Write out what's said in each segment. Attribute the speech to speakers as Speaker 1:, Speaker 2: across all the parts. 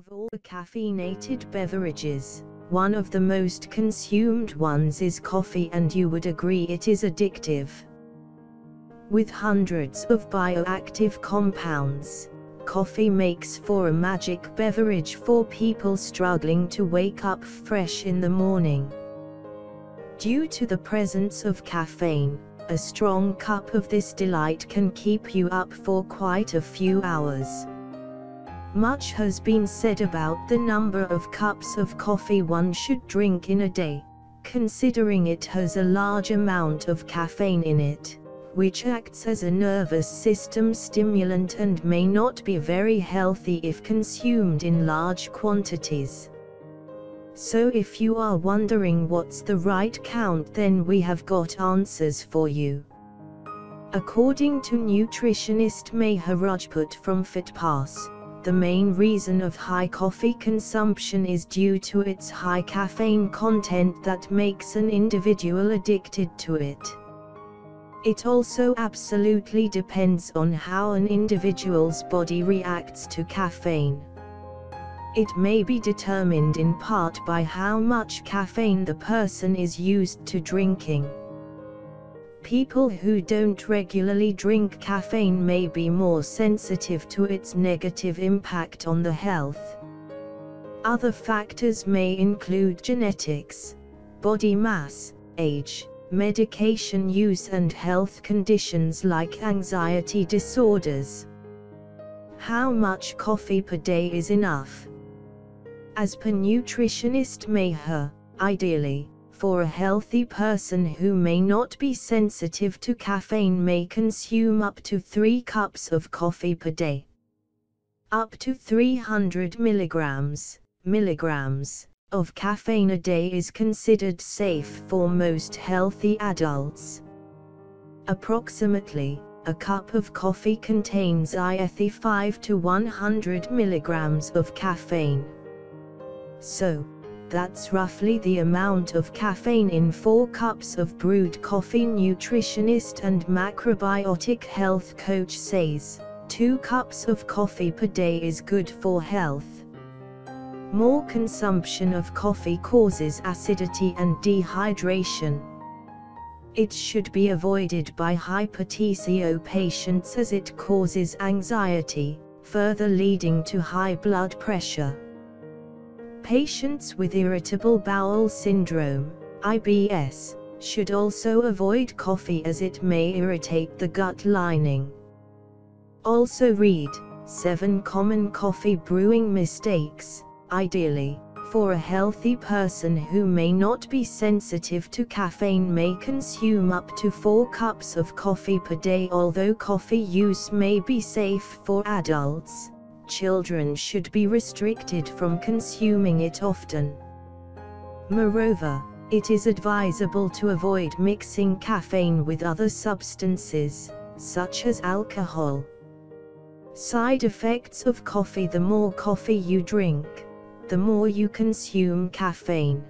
Speaker 1: Of all the caffeinated beverages, one of the most consumed ones is coffee and you would agree it is addictive. With hundreds of bioactive compounds, coffee makes for a magic beverage for people struggling to wake up fresh in the morning. Due to the presence of caffeine, a strong cup of this delight can keep you up for quite a few hours. Much has been said about the number of cups of coffee one should drink in a day, considering it has a large amount of caffeine in it, which acts as a nervous system stimulant and may not be very healthy if consumed in large quantities. So if you are wondering what's the right count then we have got answers for you. According to nutritionist Meha Rajput from FitPass, the main reason of high coffee consumption is due to its high caffeine content that makes an individual addicted to it. It also absolutely depends on how an individual's body reacts to caffeine. It may be determined in part by how much caffeine the person is used to drinking. People who don't regularly drink caffeine may be more sensitive to its negative impact on the health. Other factors may include genetics, body mass, age, medication use and health conditions like anxiety disorders. How much coffee per day is enough? As per nutritionist Meha, ideally, for a healthy person who may not be sensitive to caffeine may consume up to 3 cups of coffee per day. Up to 300 milligrams, milligrams of caffeine a day is considered safe for most healthy adults. Approximately, a cup of coffee contains either 5 to 100 milligrams of caffeine. So, that's roughly the amount of caffeine in 4 cups of brewed coffee nutritionist and macrobiotic health coach says, 2 cups of coffee per day is good for health. More consumption of coffee causes acidity and dehydration. It should be avoided by hyper-TCO patients as it causes anxiety, further leading to high blood pressure. Patients with irritable bowel syndrome, IBS, should also avoid coffee as it may irritate the gut lining. Also read 7 Common Coffee Brewing Mistakes, ideally, for a healthy person who may not be sensitive to caffeine may consume up to 4 cups of coffee per day although coffee use may be safe for adults children should be restricted from consuming it often. Moreover, it is advisable to avoid mixing caffeine with other substances, such as alcohol. Side effects of coffee The more coffee you drink, the more you consume caffeine.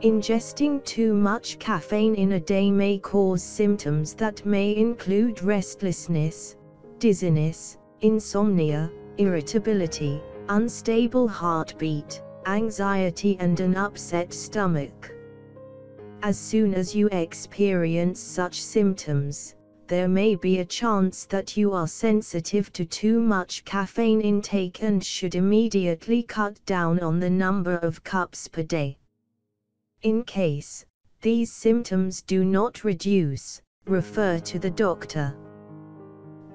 Speaker 1: Ingesting too much caffeine in a day may cause symptoms that may include restlessness, dizziness, insomnia, irritability, unstable heartbeat, anxiety and an upset stomach. As soon as you experience such symptoms, there may be a chance that you are sensitive to too much caffeine intake and should immediately cut down on the number of cups per day. In case these symptoms do not reduce, refer to the doctor.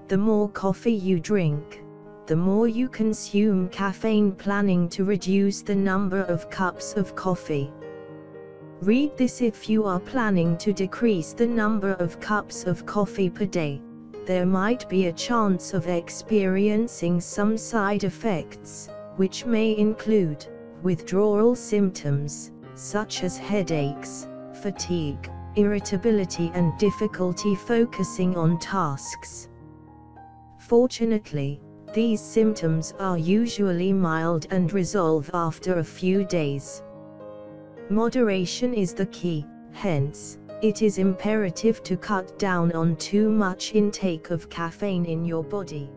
Speaker 1: The more coffee you drink, the more you consume caffeine planning to reduce the number of cups of coffee. Read this if you are planning to decrease the number of cups of coffee per day. There might be a chance of experiencing some side effects, which may include withdrawal symptoms, such as headaches, fatigue, irritability and difficulty focusing on tasks. Fortunately, these symptoms are usually mild and resolve after a few days. Moderation is the key, hence, it is imperative to cut down on too much intake of caffeine in your body.